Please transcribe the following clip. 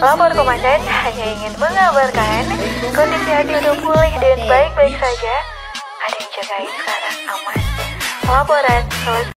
Lapor komandan hanya ingin mengabarkan kondisi hati udah pulih dan baik-baik saja. Ada yang jagain sekarang aman. Laporan selesai.